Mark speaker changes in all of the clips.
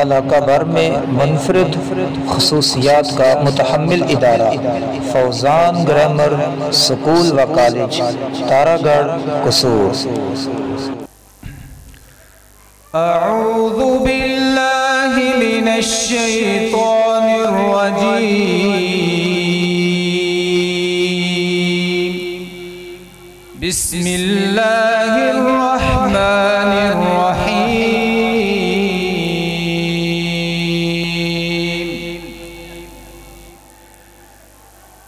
Speaker 1: علاقہ بھر میں منفرد خصوصیات کا متحمل ادارہ، فوزان گرامر، سکول و کالج تارا گڑھ
Speaker 2: قصور۔ اعوذ باللہ من الشیطان الرجیم۔ بسم اللہ الرحمن الرحیم۔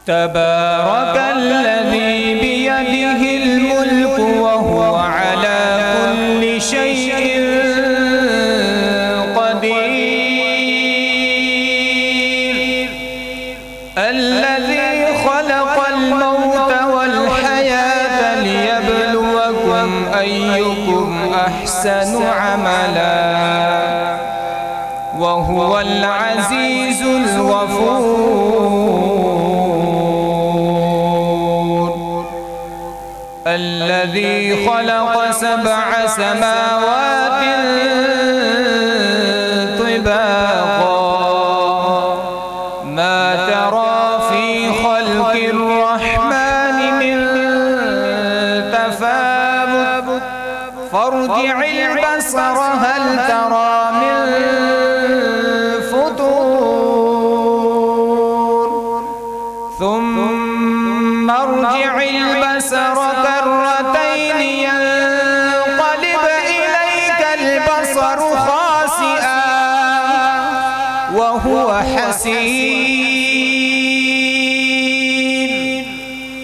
Speaker 2: تبارك الذي بيده الملك وهو على كل شيء قدير. الذي خلق الموت والحياة ليبلوكم أحسن عملا. وهو العزيز الغفور. الذي خلق سبع سماوات طباقا. ما ترى في خلق الرحمن من تفاوت. فارجع البصر كرتين ينقلب إليك البصر خاسئا وهو حسين.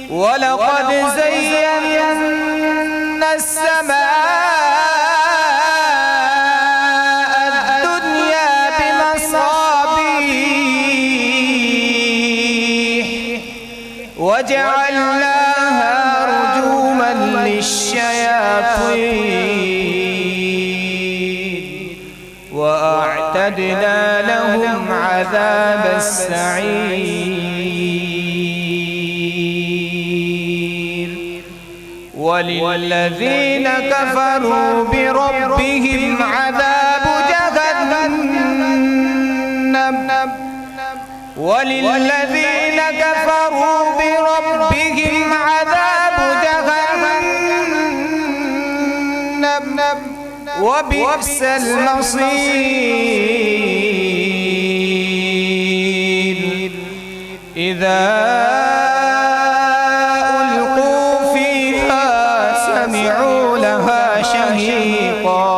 Speaker 2: ولقد زينا السماء رجوما للشياطين وأعتدنا لهم عذاب السعير. وللذين كفروا بربهم عذاب جهنم. وللذين كفروا بربهم عذاب وبئس المصير. إذا ألقوا فيها سمعوا لها شهيقا.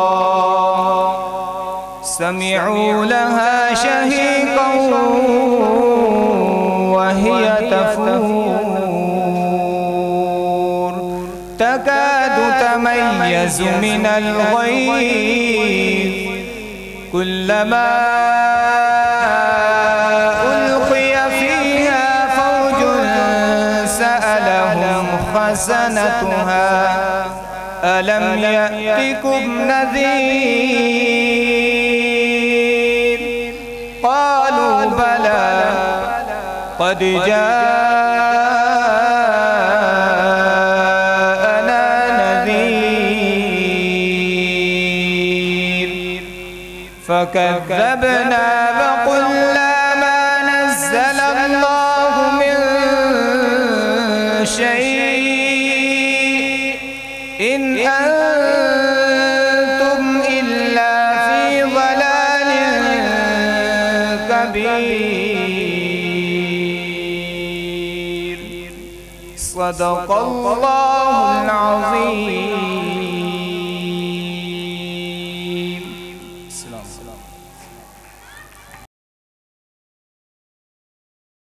Speaker 2: سمعوا لها شهيقا وهي تفور تكاد تميز من الغيظ. كلما ألقي فيها فوج سألهم خزنتها. ألم يأتكم نذير؟ قالوا بلى. قد جاءنا فكذبنا فقلنا ما نزل الله من شيء. إن أنتم إلا في ضلال كبير. صدق الله العظيم.